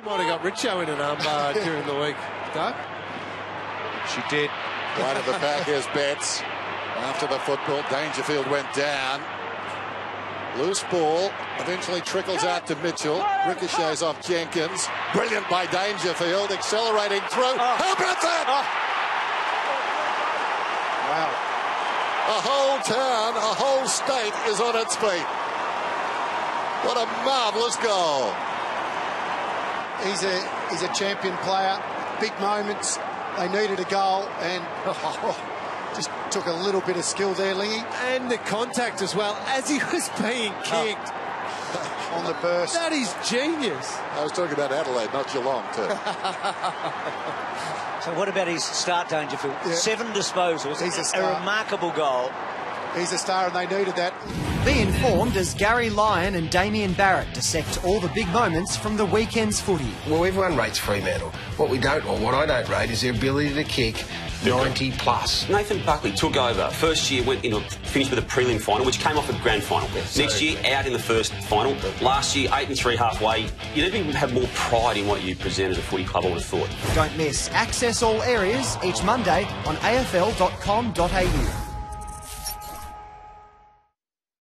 You might have got Richo in an armbar during the week, Doug. She did. Right at the back is Betts. After the football, Dangerfield went down. Loose ball eventually trickles out to Mitchell. Ricochets off Jenkins. Brilliant by Dangerfield, accelerating through. Oh. How about that? Oh. Wow. A whole town, a whole state is on its feet. What a marvellous goal. He's a he's a champion player. Big moments. They needed a goal and just took a little bit of skill there, Lingy, And the contact as well, as he was being oh. kicked. on the burst. That is genius. I was talking about Adelaide, not Geelong, too. So what about his start, Dangerfield? Yeah. Seven disposals. He's a a remarkable goal. He's a star and they needed that. Be informed as Gary Lyon and Damien Barrett dissect all the big moments from the weekend's footy. Well, everyone rates Fremantle. What we don't, or what I don't rate, is their ability to kick 90 plus. Nathan Buckley took over. First year went into finished with a prelim final, which came off a grand final. Next year, out in the first final. Last year, eight and three halfway. You need to have more pride in what you present as a footy club. I would have thought. Don't miss Access All Areas each Monday on afl.com.au.